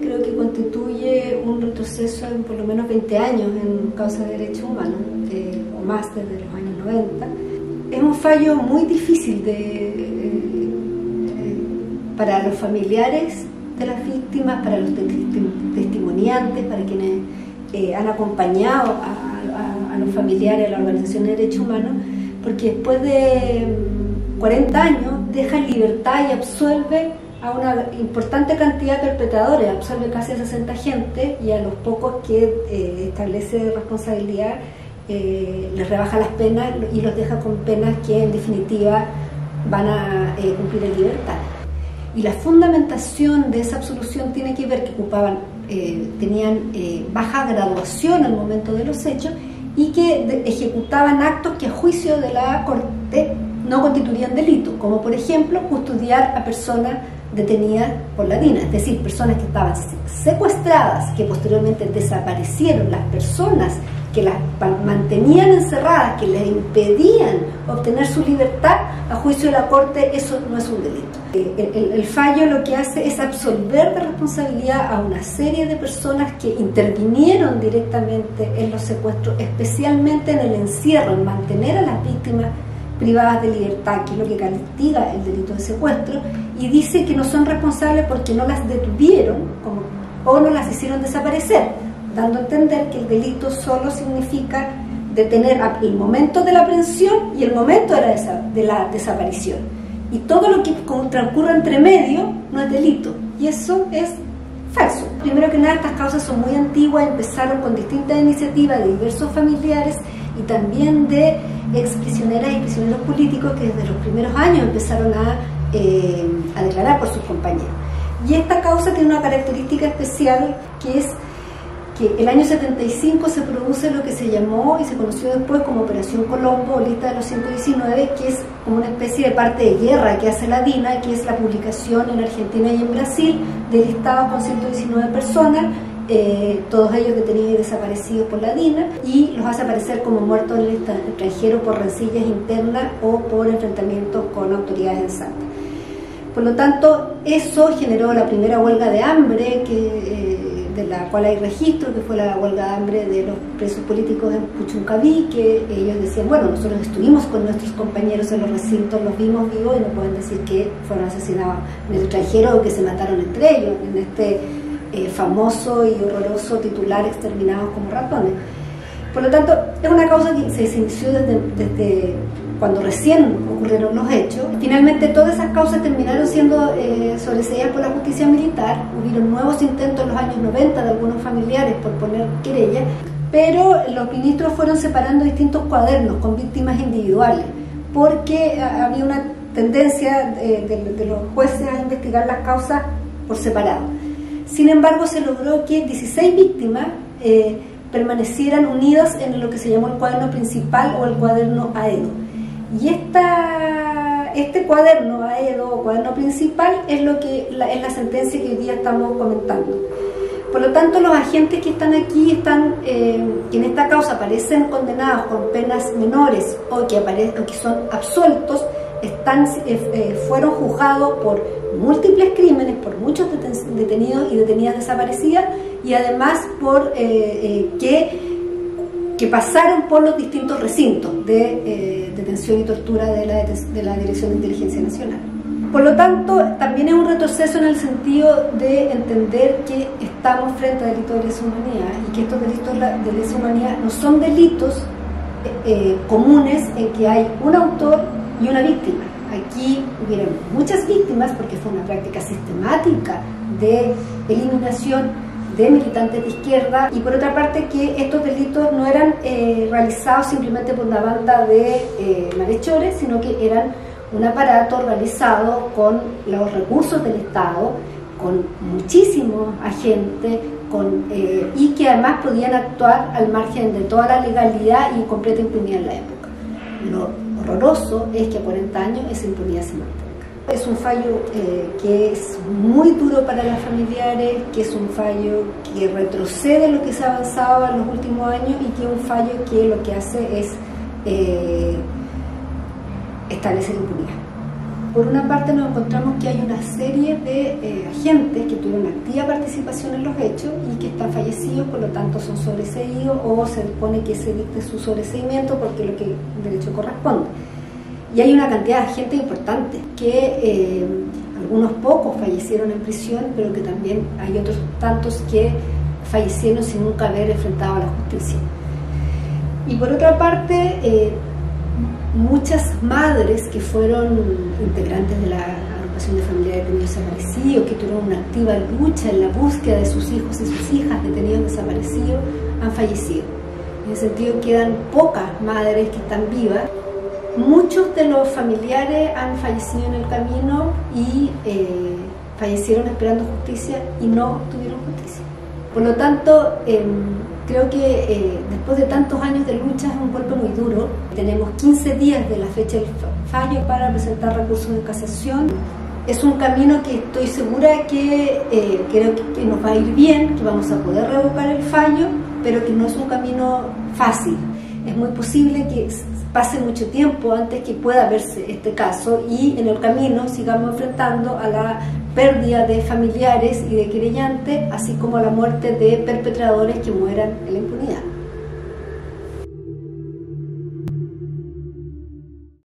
Creo que constituye un retroceso en por lo menos 20 años en causa de derechos humanos, eh, o más desde los años 90. Es un fallo muy difícil de, eh, eh, para los familiares de las víctimas, para los testimoniantes, para quienes han acompañado a, a los familiares, a la organización de derechos humanos, porque después de 40 años deja en libertad y absuelve a una importante cantidad de perpetradores, absorbe casi a 60 gente y a los pocos que eh, establece responsabilidad eh, les rebaja las penas y los deja con penas que en definitiva van a eh, cumplir en libertad. Y la fundamentación de esa absolución tiene que ver que ocupaban, tenían baja graduación al momento de los hechos y que ejecutaban actos que a juicio de la Corte no constituirían delito, como por ejemplo custodiar a personas detenidas por la DINA, es decir, personas que estaban secuestradas, que posteriormente desaparecieron, las personas que las mantenían encerradas, que les impedían obtener su libertad, a juicio de la Corte eso no es un delito. El, el, fallo lo que hace es absolver de responsabilidad a una serie de personas que intervinieron directamente en los secuestros, especialmente en el encierro, en mantener a las víctimas privadas de libertad, que es lo que castiga el delito de secuestro, y dice que no son responsables porque no las detuvieron o no las hicieron desaparecer, dando a entender que el delito solo significa detener el momento de la aprehensión y el momento de la, de la desaparición. Y todo lo que transcurre entre medio no es delito. Y eso es falso. Primero que nada, estas causas son muy antiguas, empezaron con distintas iniciativas de diversos familiares y también de ex prisioneras y prisioneros políticos que desde los primeros años empezaron a, eh, a declarar por sus compañeros. Y esta causa tiene una característica especial que es que el año 75 se produce lo que se llamó y se conoció después como Operación Colombo Lista de los 119, que es como una especie de parte de guerra que hace la DINA, que es la publicación en Argentina y en Brasil de listados con 119 personas eh, todos ellos detenidos y desaparecidos por la DINA, y los hace aparecer como muertos en el extranjero por rencillas internas o por enfrentamientos con autoridades en Santa. Por lo tanto, eso generó la primera huelga de hambre que, eh, de la cual hay registro, que fue la huelga de hambre de los presos políticos en Puchuncaví, que ellos decían, bueno, nosotros estuvimos con nuestros compañeros en los recintos, los vimos vivos y no pueden decir que fueron asesinados en el extranjero o que se mataron entre ellos en este eh, famoso y horroroso titular exterminados como ratones. Por lo tanto, es una causa que se inició desde, cuando recién ocurrieron los hechos. Finalmente, todas esas causas terminaron siendo eh, por la justicia militar. Hubieron nuevos intentos en los años 90 de algunos familiares por poner querella, pero los ministros fueron separando distintos cuadernos con víctimas individuales, porque eh, había una tendencia de, de los jueces a investigar las causas por separado. Sin embargo, se logró que 16 víctimas eh, permanecieran unidas en lo que se llamó el cuaderno principal o el cuaderno AEDO. Y esta, este cuaderno AEDO o cuaderno principal es, lo que, la, es la sentencia que hoy día estamos comentando. Por lo tanto, los agentes que están aquí, están, eh, que en esta causa aparecen condenados con penas menores o que, aparecen, o que son absueltos, están, eh, fueron juzgados por múltiples crímenes, por muchos detenidos y detenidas desaparecidas y además por eh, eh, que, pasaron por los distintos recintos de eh, detención y tortura de la, de la Dirección de Inteligencia Nacional. Por lo tanto, también es un retroceso en el sentido de entender que estamos frente a delitos de lesa humanidad y que estos delitos de lesa humanidad no son delitos comunes en que hay un autor y una víctima. Aquí hubieron muchas víctimas porque fue una práctica sistemática de eliminación de militantes de izquierda. Y por otra parte que estos delitos no eran eh, realizados simplemente por una banda de eh, malhechores, sino que eran un aparato realizado con los recursos del Estado, con muchísimos agentes con, eh, y que además podían actuar al margen de toda la legalidad y completa impunidad en la época horroroso es que a 40 años esa impunidad se mantenga. Es un fallo eh, que es muy duro para las familiares, que es un fallo que retrocede lo que se ha avanzado en los últimos años y que es un fallo que lo que hace es eh, establecer impunidad. Por una parte nos encontramos tuvieron activa participación en los hechos y que están fallecidos, por lo tanto son sobreseídos o se supone que se dicte su sobreseimiento porque es lo que el derecho corresponde. Y hay una cantidad de gente importante que eh, algunos pocos fallecieron en prisión, pero que también hay otros tantos que fallecieron sin nunca haber enfrentado a la justicia. Y por otra parte, eh, muchas madres que fueron integrantes de la agrupación de familiares de detenidos desaparecidos, que tuvieron una activa lucha en la búsqueda de sus hijos y sus hijas detenidos desaparecidos, han fallecido. En ese sentido quedan pocas madres que están vivas. Muchos de los familiares han fallecido en el camino y eh, fallecieron esperando justicia y no tuvieron justicia. Por lo tanto, em, creo que eh, después de tantos años de lucha es un golpe muy duro. Tenemos 15 días de la fecha del fallo para presentar recursos de casación. Es un camino que estoy segura que eh, creo que nos va a ir bien, que vamos a poder revocar el fallo, pero que no es un camino fácil. Es muy posible que pase mucho tiempo antes que pueda verse este caso y en el camino sigamos enfrentando a la pérdida de familiares y de querellantes, así como a la muerte de perpetradores que mueran en la impunidad.